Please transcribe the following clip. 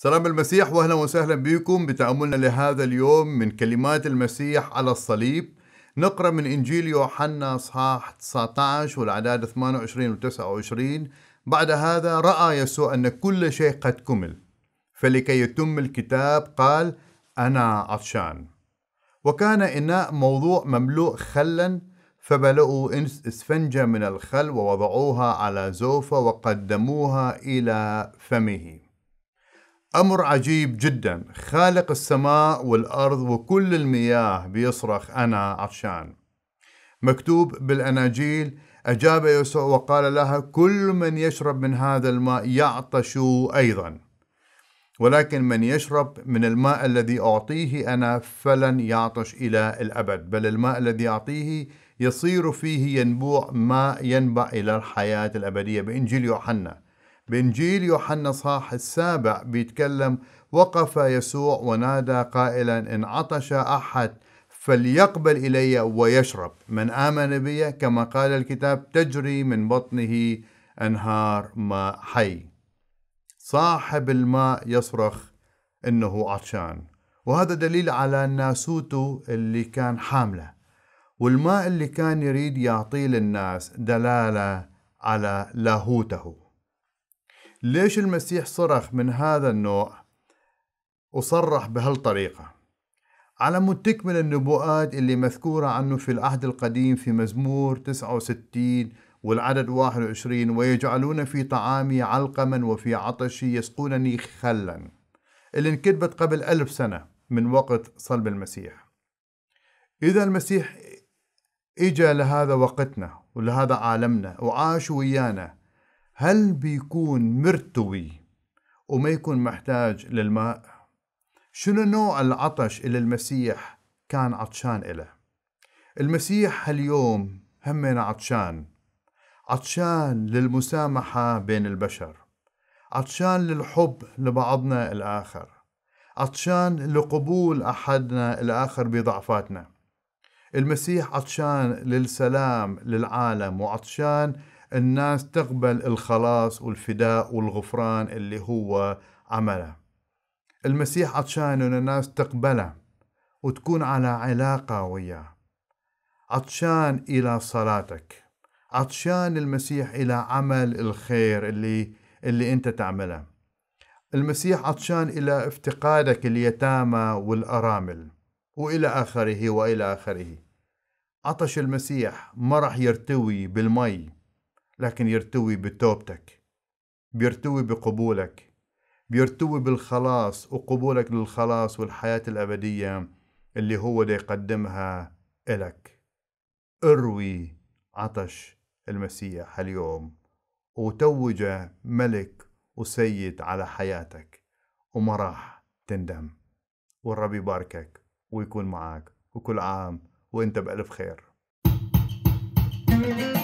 سلام المسيح واهلا وسهلا بكم بتأملنا لهذا اليوم من كلمات المسيح على الصليب. نقرأ من إنجيل يوحنا اصحاح 19 والأعداد 28 و 29 بعد هذا رأى يسوع أن كل شيء قد كمل فلكي يتم الكتاب قال أنا عطشان وكان إناء موضوع مملوء خلا فبلؤوا اسفنجة من الخل ووضعوها على زوفة وقدموها إلى فمه. أمر عجيب جدا. خالق السماء والأرض وكل المياه بيصرخ أنا عطشان مكتوب بالأناجيل أجاب يسوع وقال لها كل من يشرب من هذا الماء يعطش أيضا. ولكن من يشرب من الماء الذي أعطيه أنا فلن يعطش إلى الأبد. بل الماء الذي أعطيه يصير فيه ينبوع ماء ينبع إلى الحياة الأبدية. بإنجيل يوحنا. بإنجيل يوحنا صاح السابع بيتكلم وقف يسوع ونادى قائلا إن عطش أحد فليقبل إلي ويشرب. من آمن بي كما قال الكتاب تجري من بطنه أنهار ماء حي. صاحب الماء يصرخ إنه عطشان. وهذا دليل على ناسوته اللي كان حاملة. والماء اللي كان يريد يعطيه للناس دلالة على لاهوته. ليش المسيح صرخ من هذا النوع وصرح بهالطريقة؟ على مود تكمل النبوءات اللي مذكورة عنه في العهد القديم في مزمور 69 والعدد 21 ويجعلون في طعامي علقما وفي عطشي يسقونني خلا اللي انكتبت قبل ألف سنة من وقت صلب المسيح. إذا المسيح إجا لهذا وقتنا ولهذا عالمنا وعاش ويانا هل بيكون مرتوي وما يكون محتاج للماء؟ شنو نوع العطش اللي المسيح كان عطشان إله؟ المسيح اليوم همنا عطشان عطشان للمسامحة بين البشر عطشان للحب لبعضنا الآخر عطشان لقبول أحدنا الآخر بضعفاتنا المسيح عطشان للسلام للعالم وعطشان الناس تقبل الخلاص والفداء والغفران اللي هو عمله. المسيح عطشان إن الناس تقبله وتكون على علاقة وياه. عطشان إلى صلاتك. عطشان المسيح إلى عمل الخير اللي اللي أنت تعمله. المسيح عطشان إلى افتقادك اليتامى والأرامل وإلى آخره وإلى آخره. عطش المسيح ما راح يرتوي بالمي. لكن يرتوي بتوبتك بيرتوي بقبولك بيرتوي بالخلاص وقبولك للخلاص والحياة الأبدية اللي هو دا يقدمها إلك. اروي عطش المسيح اليوم وتوجه ملك وسيد على حياتك وما راح تندم. والرب يباركك ويكون معك وكل عام وأنت بألف خير. thank you